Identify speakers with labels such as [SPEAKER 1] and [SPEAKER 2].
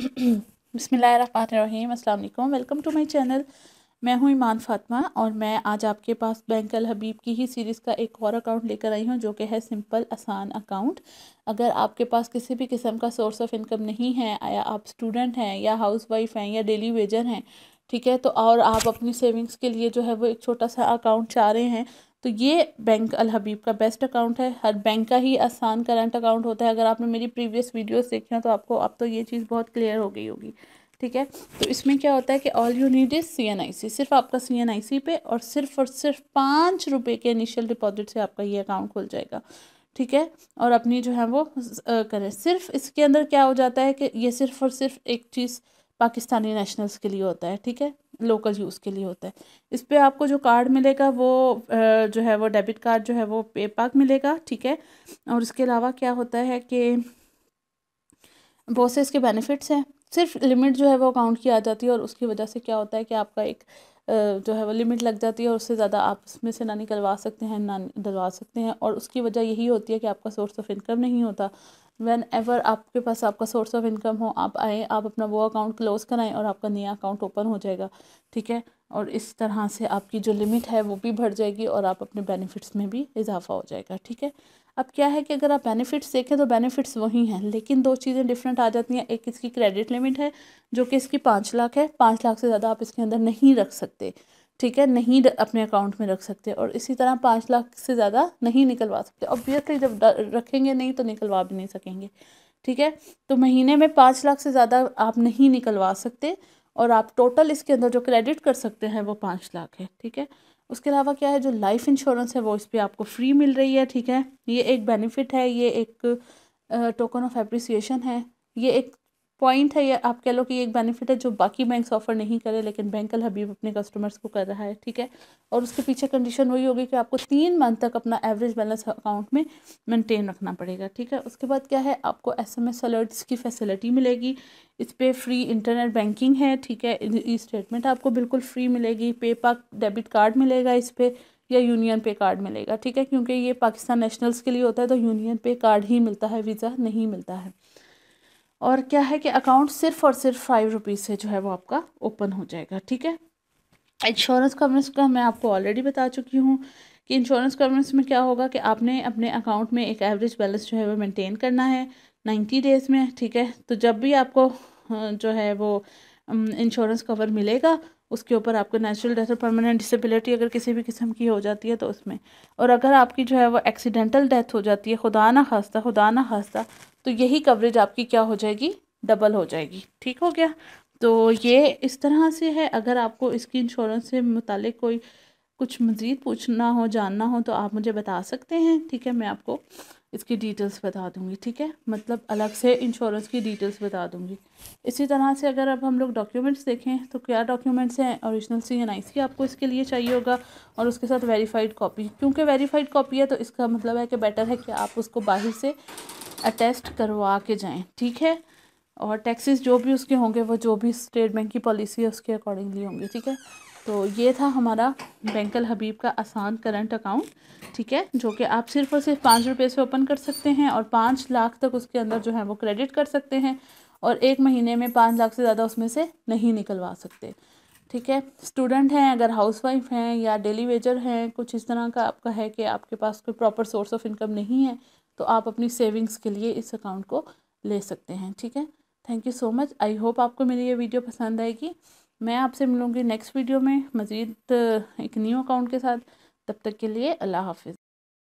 [SPEAKER 1] बसमीम अल्लाम welcome to my channel. मैं हूँ ईमान फातिमा और मैं आज आपके पास बैंक अल हबीब की ही सीरीज़ का एक और अकाउंट लेकर आई हूँ, जो कि है सिंपल, आसान अकाउंट। अगर आपके पास किसी भी किस्म का सोर्स ऑफ़ इनकम नहीं है, या आप स्टूडेंट हैं, या हाउस वाइफ हैं, या डेली वेजर हैं, ठीक है तो और आप अपनी सेविंग्स के लिए जो है वो एक छोटा सा अकाउंट चाह रहे हैं तो ये बैंक अल हबीब का बेस्ट अकाउंट है। हर बैंक का ही आसान करंट अकाउंट होता है। अगर आपने मेरी प्रीवियस वीडियोस देखी हैं तो आपको, अब आप तो ये चीज़ बहुत क्लियर हो गई होगी। ठीक है? तो इसमें क्या होता है कि all you need is C N I C सिर्फ़ आपका सी एन आई सी पे और सिर्फ़ और सिर्फ़ पाँच रुपये के इनिशियल डिपॉजिट से आपका ये अकाउंट खुल जाएगा। ठीक है? और अपनी जो है वो करें। सिर्फ़ इसके अंदर क्या हो जाता है कि ये सिर्फ़ और सिर्फ़ एक चीज़ पाकिस्तानी नेशनल्स के लिए होता है। ठीक है? लोकल यूज़ के लिए होता है। इस पर आपको जो कार्ड मिलेगा वो जो है वो डेबिट कार्ड जो है वो पे पाक मिलेगा, ठीक है? और उसके अलावा क्या होता है कि बहुत से इसके बेनिफिट्स हैं। सिर्फ़ लिमिट जो है वो अकाउंट की आ जाती है और उसकी वजह से क्या होता है कि आपका एक जो है वो लिमिट लग जाती है और उससे ज़्यादा आप उसमें से ना निकलवा सकते हैं, ना डलवा सकते हैं और उसकी वजह यही होती है कि आपका सोर्स ऑफ़ इनकम नहीं होता। वैन एवर आपके पास आपका सोर्स ऑफ़ इनकम हो, आप आएँ, आप अपना वो अकाउंट क्लोज़ कराएँ और आपका नया अकाउंट ओपन हो जाएगा, ठीक है? और इस तरह से आपकी जो लिमिट है वो भी बढ़ जाएगी और आप अपने बेनिफिट्स में भी इजाफा हो जाएगा, ठीक है? अब क्या है कि अगर आप बेनिफिट्स देखें तो बेनिफिट्स वही हैं, लेकिन दो चीज़ें डिफरेंट आ जाती हैं। एक इसकी क्रेडिट लिमिट है, जो कि इसकी पाँच लाख है। पाँच लाख से ज़्यादा आप इसके अंदर नहीं रख सकते, ठीक है? नहीं अपने अकाउंट में रख सकते और इसी तरह पाँच लाख से ज़्यादा नहीं निकलवा सकते। ऑब्वियसली जब रखेंगे नहीं तो निकलवा भी नहीं सकेंगे, ठीक है? तो महीने में पाँच लाख से ज़्यादा आप नहीं निकलवा सकते और आप टोटल इसके अंदर जो क्रेडिट कर सकते हैं वो पाँच लाख है, ठीक है? उसके अलावा क्या है, जो लाइफ इंश्योरेंस है वो इस पर आपको फ्री मिल रही है, ठीक है? ये एक बेनिफिट है, ये एक टोकन ऑफ़ एप्रिसिएशन है, ये एक पॉइंट है ये, आप कह लो कि एक बेनिफिट है जो बाकी बैंक्स ऑफ़र नहीं करे, लेकिन बैंक अल हबीब अपने कस्टमर्स को कर रहा है, ठीक है? और उसके पीछे कंडीशन वही होगी कि आपको तीन मंथ तक अपना एवरेज बैलेंस अकाउंट में मेंटेन रखना पड़ेगा, ठीक है? उसके बाद क्या है, आपको एस एम एस अलर्ट्स की फैसिलिटी मिलेगी, इस पर फ्री इंटरनेट बैंकिंग है, ठीक है? ई स्टेटमेंट आपको बिल्कुल फ्री मिलेगी पे पाक डेबिट कार्ड मिलेगा इस पर या यूनियन पे कार्ड मिलेगा, ठीक है? क्योंकि ये पाकिस्तान नेशनल्स के लिए होता है तो यूनियन पे कार्ड ही मिलता है वीज़ा नहीं मिलता है। और क्या है कि अकाउंट सिर्फ़ और सिर्फ़ फाइव रुपीज़ से जो है वो आपका ओपन हो जाएगा, ठीक है? इंश्योरेंस कवरेंस का मैं आपको ऑलरेडी बता चुकी हूँ कि इंश्योरेंस कवरेंस में क्या होगा कि आपने अपने अकाउंट में एक एवरेज बैलेंस जो है वो मेंटेन करना है नाइन्टी डेज़ में, ठीक है? तो जब भी आपको जो है वो इंश्योरेंस कवर मिलेगा, उसके ऊपर आपको नेचुरल डेथ और परमानेंट डिसेबिलिटी अगर किसी भी किस्म की हो जाती है तो उसमें। और अगर आपकी जो है वो एक्सीडेंटल डेथ हो जाती है, खुदा ना खास्ता, खुदा ना खास्ता तो यही कवरेज आपकी क्या हो जाएगी? डबल हो जाएगी। ठीक हो गया? तो ये इस तरह से है। अगर आपको इसकी इंश्योरेंस से मुतालिक कोई कुछ मज़ीद पूछना हो, जानना हो तो आप मुझे बता सकते हैं। ठीक है? मैं आपको इसकी डिटेल्स बता दूँगी। ठीक है? मतलब अलग से इंश्योरेंस की डिटेल्स बता दूँगी। इसी तरह से अगर अब हम लोग डॉक्यूमेंट्स देखें तो क्या डॉक्यूमेंट्स हैं? ओरिजिनल सी एन आई सी आपको इसके लिए चाहिए होगा और उसके साथ वेरीफाइड कॉपी क्योंकि वेरीफाइड कॉपी है तो इसका मतलब है कि बेटर है कि आप उसको बाहर से अटेस्ट करवा के जाएँ, ठीक है? और टैक्सेस जो भी उसके होंगे, वो जो भी स्टेट बैंक की पॉलिसी है, उसके अकॉर्डिंगली होंगे, ठीक है? तो ये था हमारा बैंकल हबीब का आसान करंट अकाउंट ठीक है? जो कि आप सिर्फ़ और सिर्फ़ पाँच रुपये से ओपन कर सकते हैं और पाँच लाख तक उसके अंदर जो है वो क्रेडिट कर सकते हैं और एक महीने में पाँच लाख से ज़्यादा उसमें से नहीं निकलवा सकते, ठीक है? स्टूडेंट हैं, अगर हाउस वाइफ हैं या डेली वेजर हैं, कुछ इस तरह का आपका है कि आपके पास कोई प्रॉपर सोर्स ऑफ़ इनकम नहीं है तो आप अपनी सेविंग्स के लिए इस अकाउंट को ले सकते हैं, ठीक है? Thank you so much I hope आपको मेरी ये वीडियो पसंद आएगी। मैं आपसे मिलूँगी नेक्स्ट वीडियो में। मज़ीद एक न्यू अकाउंट के साथ। तब तक के लिए अल्लाह हाफिज़।